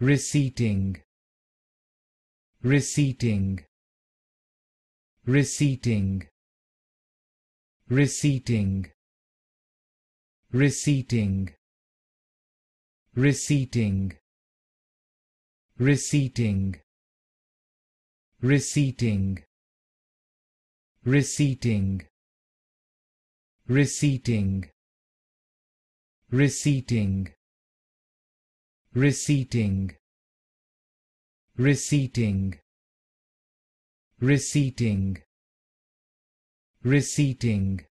receipting receipting receipting receipting receipting receipting receipting receipting receipting receipting receipting receding receding receding receding